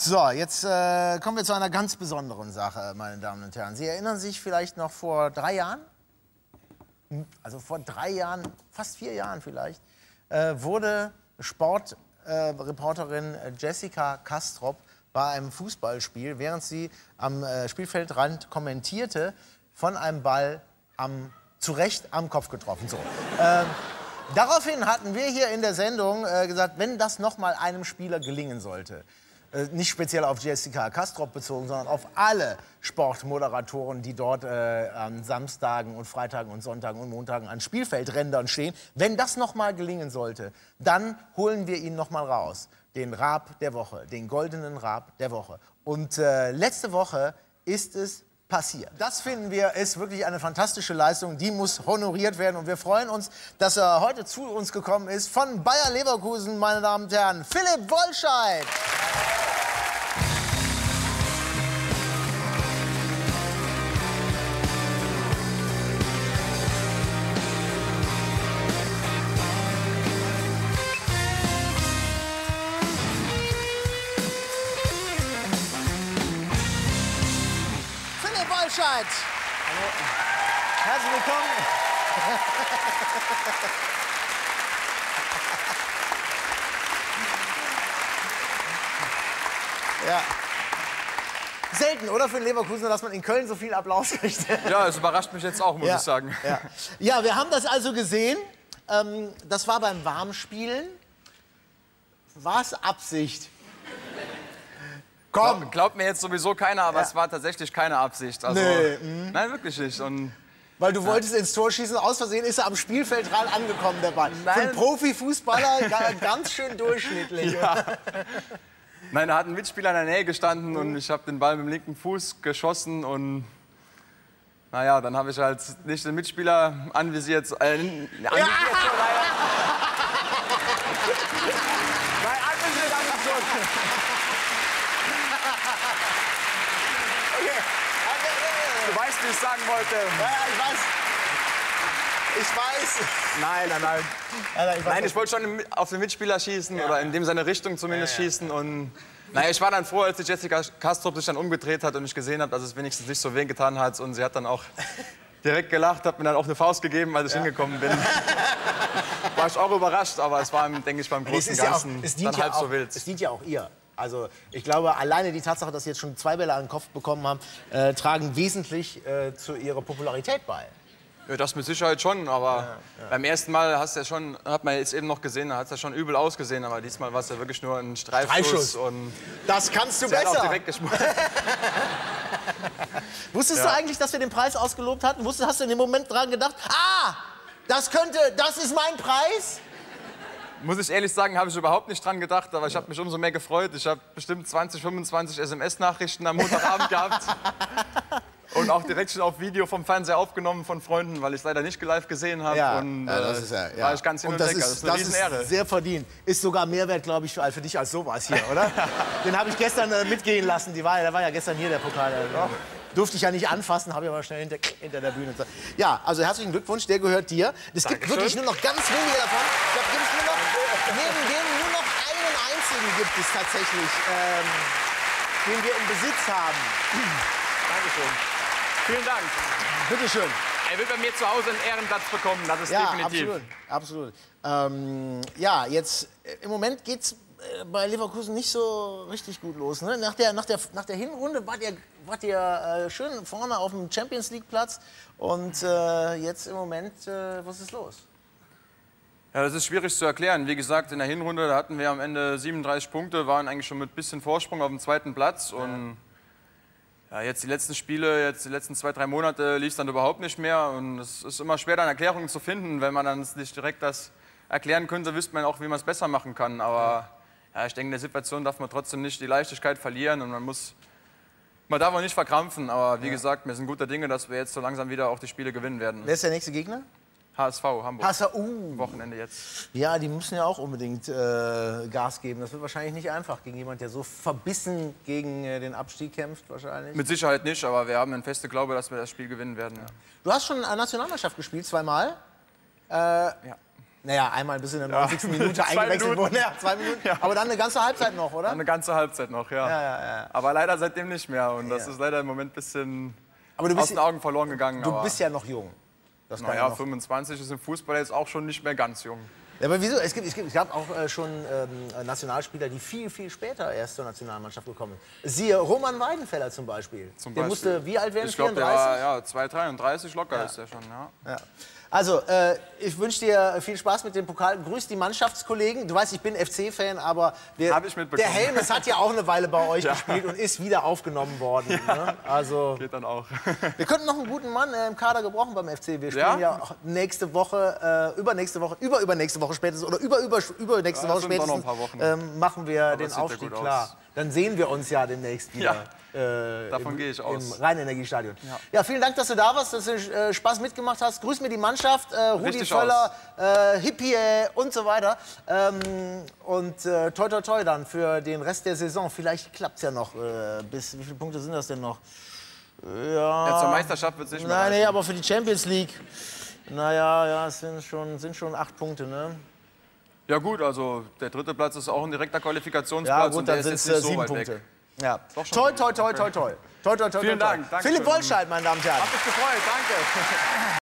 So, jetzt äh, kommen wir zu einer ganz besonderen Sache, meine Damen und Herren. Sie erinnern sich vielleicht noch vor drei Jahren, Hm, also vor drei Jahren, fast vier Jahren vielleicht, äh, wurde Sportreporterin äh, Jessica Kastrop bei einem Fußballspiel, während sie am äh, Spielfeldrand kommentierte, von einem Ball am, zu Recht am Kopf getroffen. So. Ähm, Daraufhin hatten wir hier in der Sendung äh, gesagt, wenn das noch mal einem Spieler gelingen sollte, äh, nicht speziell auf Jessica Kastrop bezogen, sondern auf alle Sportmoderatoren, die dort äh, an Samstagen und Freitagen und Sonntagen und Montagen an Spielfeldrändern stehen, wenn das noch mal gelingen sollte, dann holen wir ihn noch mal raus, den Rab der Woche, den goldenen Rab der Woche. Und äh, letzte Woche ist es passiert. Das finden wir ist wirklich eine fantastische Leistung, die muss honoriert werden und wir freuen uns, dass er heute zu uns gekommen ist von Bayer Leverkusen, meine Damen und Herren, Philipp Wollscheid. Wollscheid. Hallo. Herzlich willkommen. Ja. Selten, oder für einen Leverkusener, dass man in Köln so viel Applaus kriegt. Ja, es überrascht mich jetzt auch, muss ja. ich sagen. Ja. ja, wir haben das also gesehen. Ähm, das war beim Warmspielen. War es Absicht? Komm, Glaub, glaubt mir jetzt sowieso keiner, aber Ja. es war tatsächlich keine Absicht. Also, Nee, mhm. Nein, wirklich nicht. Und weil du wolltest ins Tor schießen. Aus Versehen ist er am Spielfeldrand angekommen, der Ball. Für Nein. einen Profifußballer ga- ganz schön durchschnittlich. nein, da hat ein Mitspieler in der Nähe gestanden und ich habe den Ball mit dem linken Fuß geschossen und naja, dann habe ich halt nicht den Mitspieler anvisiert. Äh, anvisiert schon, naja. Nein, anvisiert, anvisiert. Du weißt, wie ich sagen wollte. Ja, ja, ich weiß. Ich weiß. Nein, nein, nein. Ja, ja, ich Nein, ich wollte schon auf den Mitspieler schießen oder in dem seine Richtung zumindest schießen. Und naja, ich war dann froh, als die Jessica Kastrup sich dann umgedreht hat und ich gesehen habe, dass es wenigstens nicht so weh getan hat. Und sie hat dann auch direkt gelacht, hat mir dann auch eine Faust gegeben, als ich hingekommen bin. War ich auch überrascht, aber es war, denke ich, beim Großen ja auch, Ganzen es, dann ja halb auch, so wild. es dient ja auch ihr. Also ich glaube, alleine die Tatsache, dass Sie jetzt schon zwei Bälle an den Kopf bekommen haben, äh, tragen wesentlich äh, zu Ihrer Popularität bei. Ja, das mit Sicherheit schon, aber beim ersten Mal hast ja schon, hat man jetzt eben noch gesehen, da hat es ja schon übel ausgesehen, aber diesmal war es ja wirklich nur ein Streifschuss. Und Das kannst du hat auch besser. direkt geschmeckt. Wusstest du eigentlich, dass wir den Preis ausgelobt hatten? Wusstest, hast du in dem Moment dran gedacht, ah, das könnte, das ist mein Preis? Muss ich ehrlich sagen, habe ich überhaupt nicht dran gedacht, aber ich habe mich umso mehr gefreut. Ich habe bestimmt 20, 25 SMS-Nachrichten am Montagabend gehabt. Und auch direkt schon auf Video vom Fernseher aufgenommen von Freunden, weil ich es leider nicht live gesehen habe. und, ja, das äh, ist ja, ja. War ich ganz hin und, das weg. ist, Also, das ist eine Riesenehre. ist sehr verdient. Ist sogar Mehrwert, glaube ich, für, für dich als sowas hier, oder? Den habe ich gestern äh, mitgehen lassen. Die war, der war ja gestern hier, der Pokal. Äh, durfte ich ja nicht anfassen, habe ich aber schnell hinter, hinter der Bühne. Ja, also herzlichen Glückwunsch, der gehört dir. Es gibt Dankeschön. wirklich nur noch ganz wenige davon. Ich glaube, gibt es nur noch, neben denen nur noch einen einzigen gibt es tatsächlich, ähm, den wir im Besitz haben. Dankeschön. Vielen Dank. Bitte schön. Er wird bei mir zu Hause einen Ehrenplatz bekommen, das ist Ja, definitiv. absolut. absolut. Ähm, ja, jetzt äh, im Moment geht es bei Leverkusen nicht so richtig gut los. Ne? Nach, der, nach, der, nach der Hinrunde wart ihr, wart ihr äh, schön vorne auf dem Champions League Platz und äh, jetzt im Moment, äh, was ist los? Ja, das ist schwierig zu erklären. Wie gesagt, in der Hinrunde hatten wir am Ende 37 Punkte, waren eigentlich schon mit bisschen Vorsprung auf dem zweiten Platz. Und ja, jetzt die letzten Spiele, jetzt die letzten zwei, drei Monate lief es dann überhaupt nicht mehr. Und es ist immer schwer, dann Erklärungen zu finden. Wenn man dann nicht direkt das erklären könnte, wüsste man auch, wie man es besser machen kann. Aber ja, ich denke, in der Situation darf man trotzdem nicht die Leichtigkeit verlieren und man muss. Man darf auch nicht verkrampfen, aber wie gesagt, wir sind guter Dinge, dass wir jetzt so langsam wieder auch die Spiele gewinnen werden. Wer ist der nächste Gegner? HSV, Hamburg. HSU. Wochenende jetzt. Ja, die müssen ja auch unbedingt äh, Gas geben. Das wird wahrscheinlich nicht einfach gegen jemand, der so verbissen gegen äh, den Abstieg kämpft, wahrscheinlich. Mit Sicherheit nicht, aber wir haben eine feste Glaube, dass wir das Spiel gewinnen werden. Du hast schon Nationalmannschaft gespielt, zweimal. Äh, Ja. Naja, einmal bis in der 90. Minute Zwei eingewechselt Minuten. wurde. Ja, zwei Minuten. Aber dann eine ganze Halbzeit noch, oder? Eine ganze Halbzeit noch, ja. Ja, ja, ja. Aber leider seitdem nicht mehr. Und das Ja. ist leider im Moment ein bisschen aus den Augen verloren gegangen. du bist ja noch jung. Das ja naja, noch. 25 ist im Fußball jetzt auch schon nicht mehr ganz jung. Ja, aber wieso? Es, gibt, es, gibt, es gab auch äh, schon ähm, Nationalspieler, die viel, viel später erst zur Nationalmannschaft gekommen sind. Siehe Roman Weidenfeller zum Beispiel. Zum der Beispiel. musste wie alt werden? Ich glaube, der 34? war ja, 2, 33 locker ist der schon. Ja. Ja. Also, äh, ich wünsche dir viel Spaß mit dem Pokal. Grüß die Mannschaftskollegen. Du weißt, ich bin FC-Fan, aber mitbekommen. der Helmes hat ja auch eine Weile bei euch gespielt und ist wieder aufgenommen worden. Ne? Also, Geht dann auch. wir könnten noch einen guten Mann äh, im Kader gebrauchen beim FC. Wir spielen ja, Ja? auch nächste Woche, äh, übernächste Woche, über übernächste Woche spätestens oder über über übernächste Ja, Woche spätestens ähm, machen wir den sieht ja Aufstieg klar. aus. Dann sehen wir uns ja demnächst wieder. Äh, Davon im, gehe ich Im aus. Rhein-Energiestadion. Ja. vielen Dank, dass du da warst, dass du äh, Spaß mitgemacht hast. Grüß mir die Mannschaft, äh, Rudi Völler, äh, Hippie und so weiter. Ähm, und äh, toi toi toi dann für den Rest der Saison. Vielleicht klappt es ja noch. Äh, bis, wie viele Punkte sind das denn noch? Ja. Ja, zur Meisterschaft wird es nicht mehr Nein, nee, aber für die Champions League. Naja, ja, es sind schon, sind schon acht Punkte, ne? Ja gut, also der dritte Platz ist auch ein direkter Qualifikationsplatz Ja, und gut, der dann ist sind jetzt es nicht so sieben weit Punkte. weg. Ja. Toi, toi, toi, toi, toi. Toi, toi, toi, Vielen. Dank. Philipp Wollscheid, meine Damen und Herren. Hat mich gefreut, danke.